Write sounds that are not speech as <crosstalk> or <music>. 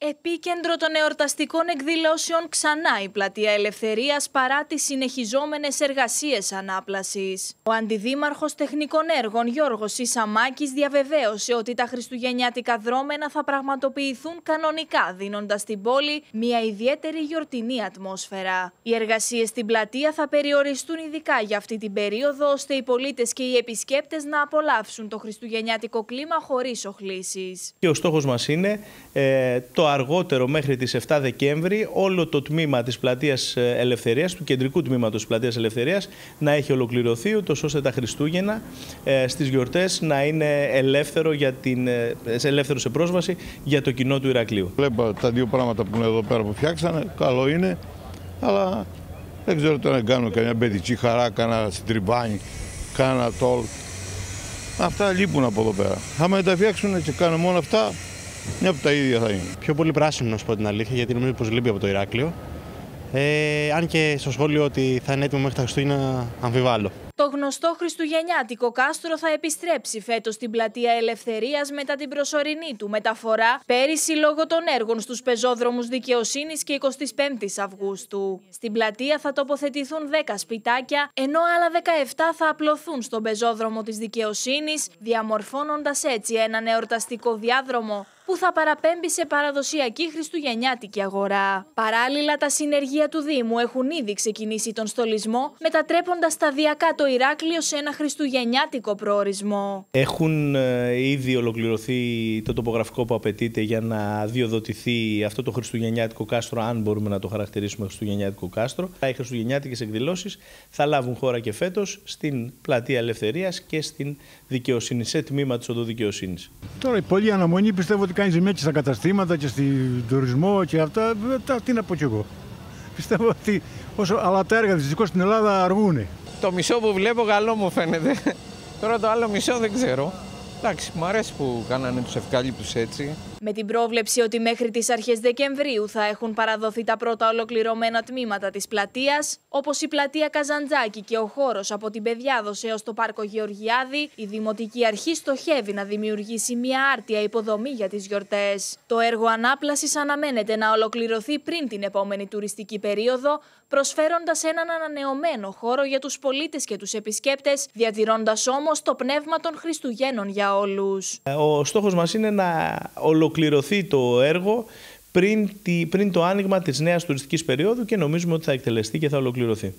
Επίκεντρο των εορταστικών εκδηλώσεων ξανά η Πλατεία Ελευθερίας παρά τις συνεχιζόμενες εργασίες ανάπλασης. Ο Αντιδήμαρχος Τεχνικών Έργων Γιώργος Ισαμάκης διαβεβαίωσε ότι τα χριστουγεννιάτικα δρόμενα θα πραγματοποιηθούν κανονικά, δίνοντας στην πόλη μια ιδιαίτερη γιορτινή ατμόσφαιρα. Οι εργασίες στην πλατεία θα περιοριστούν ειδικά για αυτή την περίοδο, ώστε οι πολίτες και οι επισκέπτες να απολαύσουν το χριστουγεννιάτικο κλίμα χωρίς οχλήσεις. Και ο στόχος μας είναι ε, το αργότερο μέχρι τις 7 Δεκέμβρη όλο το τμήμα της Πλατείας ε, Ελευθερίας, του κεντρικού τμήματος της Πλατείας Ελευθερίας να έχει ολοκληρωθεί ούτως ώστε τα Χριστούγεννα ε, στις γιορτές να είναι ελεύθερο, για την, ε, ελεύθερο σε πρόσβαση για το κοινό του Ηρακλείου. Βλέπω τα δύο πράγματα που είναι εδώ πέρα που φτιάξανε, καλό είναι, αλλά δεν ξέρω τώρα να κάνουν καμιά μπετιτσί χαρά, κανένα συντριβάνι, κανένα τόλ. Αυτά λείπουν από εδώ πέρα. Άμα τα φτιάξουν και κάνουν μόνο αυτά, μια από τα ίδια θα είναι. Πιο πολύ πράσινο, να σου πω την αλήθεια, γιατί νομίζω πως λείπει από το Ηράκλειο. Ε, αν και στο σχόλιο ότι θα είναι έτοιμο μέχρι τα Χριστούγεννα, αμφιβάλλω. Το γνωστό χριστουγεννιάτικο κάστρο θα επιστρέψει φέτος στην πλατεία Ελευθερίας μετά την προσωρινή του μεταφορά πέρυσι λόγω των έργων στους πεζόδρομους δικαιοσύνης και 25 Αυγούστου. Στην πλατεία θα τοποθετηθούν 10 σπιτάκια, ενώ άλλα 17 θα απλωθούν στον πεζόδρομο της δικαιοσύνης, διαμορφώνοντας έτσι έναν εορταστικό διάδρομο που θα παραπέμπει σε παραδοσιακή χριστουγεννιάτικη αγορά. Παράλληλα, τα συνεργεία του Δήμου έχουν ήδη ξεκινήσει τον στολισμό, μετατρέποντας σταδιακά το Ηράκλειο σε ένα χριστουγεννιάτικο προορισμό. Έχουν ε, ήδη ολοκληρωθεί το τοπογραφικό που απαιτείται για να διοδοτηθεί αυτό το χριστουγεννιάτικο κάστρο, αν μπορούμε να το χαρακτηρίσουμε χριστουγεννιάτικο κάστρο. Οι χριστουγεννιάτικες εκδηλώσεις θα λάβουν χώρα και φέτος στην Πλατεία Ελευθερίας και στην Δικαιοσύνη, σε τμήμα της Οδοδικαιοσύνη. Τώρα η πολλή αναμονή πιστεύω ότι κάνεις ζημιά και στα καταστήματα και στον τουρισμό και αυτά. Τι να πω κι εγώ. Πιστεύω ότι όσο, αλλά τα έργα δυστυχώς στην Ελλάδα αργούν. Το μισό που βλέπω καλό μου φαίνεται. <laughs> Τώρα το άλλο μισό δεν ξέρω. Εντάξει, μου αρέσει που κάνανε τους ευκάλυπτους έτσι. Με την πρόβλεψη ότι μέχρι τις αρχές Δεκεμβρίου θα έχουν παραδοθεί τα πρώτα ολοκληρωμένα τμήματα της πλατείας, όπως η πλατεία Καζαντζάκη και ο χώρος από την Παιδιάδος έως το Πάρκο Γεωργιάδη, η Δημοτική Αρχή στοχεύει να δημιουργήσει μια άρτια υποδομή για τις γιορτές. Το έργο ανάπλασης αναμένεται να ολοκληρωθεί πριν την επόμενη τουριστική περίοδο, προσφέροντας έναν ανανεωμένο χώρο για τους πολίτες και τους επισκέπτες, διατηρώντας όμως το πνεύμα των Χριστουγέννων για όλους. Ο στόχος μας είναι να ολοκληρωθεί ολοκληρωθεί το έργο πριν, πριν το άνοιγμα της νέας τουριστικής περίοδου και νομίζουμε ότι θα εκτελεστεί και θα ολοκληρωθεί.